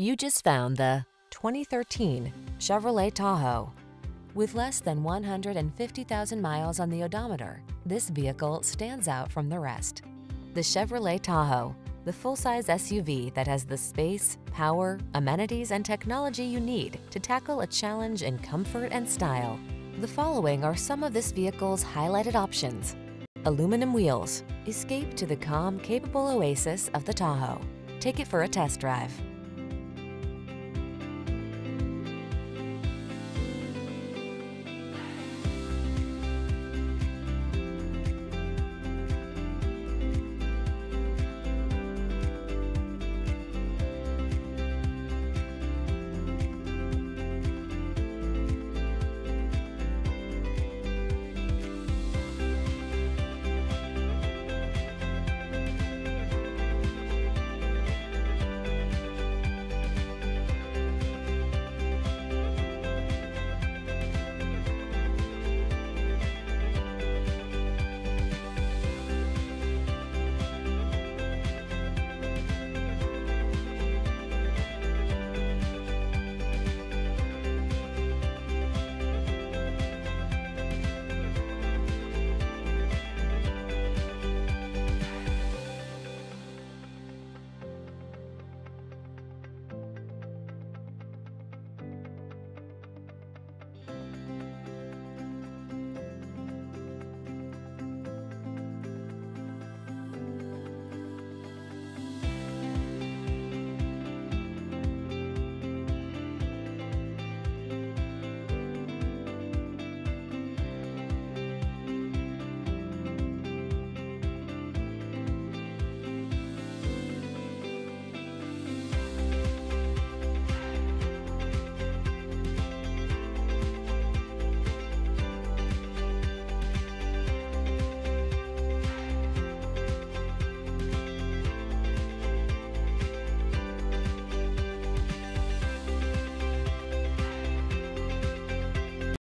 You just found the 2013 Chevrolet Tahoe. With less than 150,000 miles on the odometer, this vehicle stands out from the rest. The Chevrolet Tahoe, the full-size SUV that has the space, power, amenities, and technology you need to tackle a challenge in comfort and style. The following are some of this vehicle's highlighted options. Aluminum wheels. Escape to the calm, capable oasis of the Tahoe. Take it for a test drive.